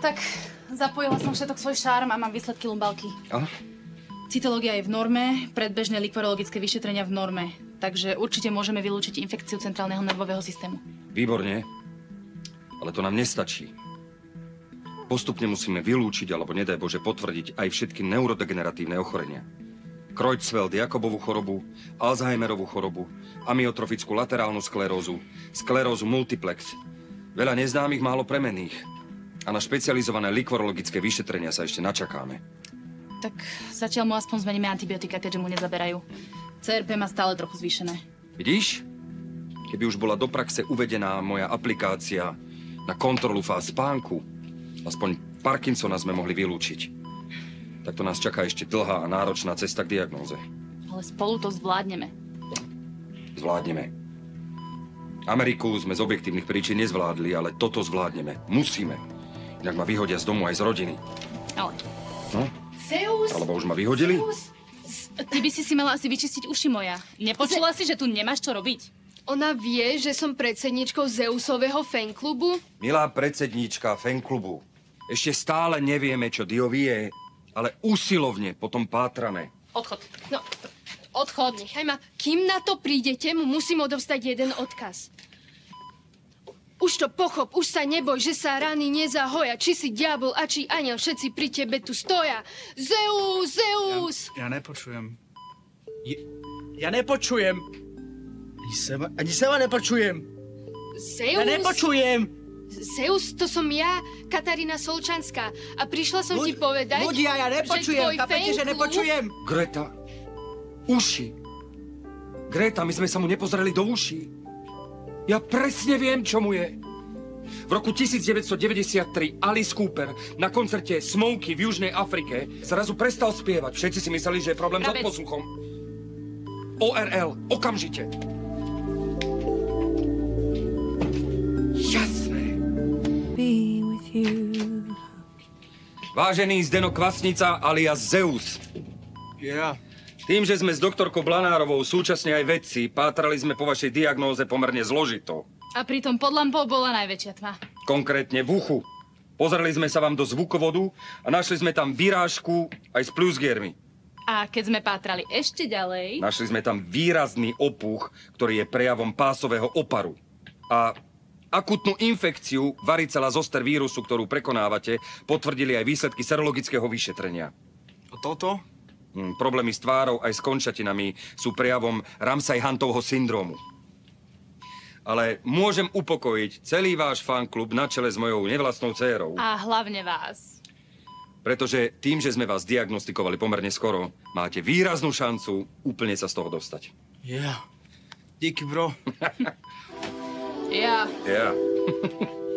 Tak, zapojila som všetok svoj šarm a mám výsledky lumbalky. A? Cytológia je v norme, predbežné likvorologické vyšetrenia v norme. Takže určite môžeme vylúčiť infekciu centrálneho nervového systému. Výborne. Ale to nám nestačí. Postupne musíme vylúčiť, alebo nedaj Bože potvrdiť aj všetky neurodegeneratívne ochorenia. Kreutzfeld Jakobovú chorobu, Alzheimerovú chorobu, amyotrofickú laterálnu sklerózu, sklerózu multiplex. Veľa neznámych, málo premenných. A na špecializované likvorologické vyšetrenia sa ešte načakáme. Tak zatiaľ mu aspoň zmeníme antibiotika, keďže mu nezaberajú. CRP má stále trochu zvýšené. Vidíš? Keby už bola do praxe uvedená moja aplikácia na kontrolu fáz spánku, aspoň Parkinsona sme mohli vylúčiť. Tak to nás čaká ešte dlhá a náročná cesta k diagnóze. Ale spolu to zvládneme. Zvládneme. Ameriku sme z objektívnych príčin nezvládli, ale toto zvládneme. Musíme. Inak ma vyhodia z domu aj z rodiny. Ale... No? Zeus! Alebo už ma vyhodili? Zeus! Ty by si si mala asi vyčistiť uši moja. Nepočula si, že tu nemáš čo robiť? Ona vie, že som predsedničkou Zeusového fanklubu? Milá predsedníčka fanklubu, ešte stále nevieme, čo Dio vie, ale usilovne potom pátrame. Odchod. No, Odchod. nechaj ma. Kým na to prídete, mu musím odovzdať jeden odkaz. Už to pochop, už sa neboj, že sa rany nezahoja. Či si diabol a či aniel, všetci pri tebe tu stoja. Zeus, Zeus! Ja, ja nepočujem. Je, ja nepočujem. Ani seba, ani seba nepočujem. Zeus? Ja nepočujem. Zeus, to som ja, Katarína Solčanská. A prišla som ti Ľud- povedať, Ľudia, ja že nepočujem. tvoj Chápete, že nepočujem? Greta, uši. Greta, my sme sa mu nepozreli do uší. Ja presne viem, čo mu je. V roku 1993 Alice Cooper na koncerte Smokey v Južnej Afrike zrazu prestal spievať. Všetci si mysleli, že je problém s Pravec. odposluchom. ORL, okamžite. Jasné. be with you. Vážený Zdeno Kvasnica alias Zeus. Ja. Tým, že sme s doktorkou Blanárovou súčasne aj vedci, pátrali sme po vašej diagnóze pomerne zložito. A pritom pod lampou bola najväčšia tma. Konkrétne v uchu. Pozreli sme sa vám do zvukovodu a našli sme tam vyrážku aj s plusgiermi. A keď sme pátrali ešte ďalej... Našli sme tam výrazný opuch, ktorý je prejavom pásového oparu. A akutnú infekciu varicela zoster vírusu, ktorú prekonávate, potvrdili aj výsledky serologického vyšetrenia. A toto? Hm, problémy s tvárou aj s končatinami sú prejavom Ramsay-Huntovho syndrómu. Ale môžem upokojiť celý váš fanklub na čele s mojou nevlastnou dcérou. A hlavne vás. Pretože tým, že sme vás diagnostikovali pomerne skoro, máte výraznú šancu úplne sa z toho dostať. Ja. Díky, bro. Ja. Ja.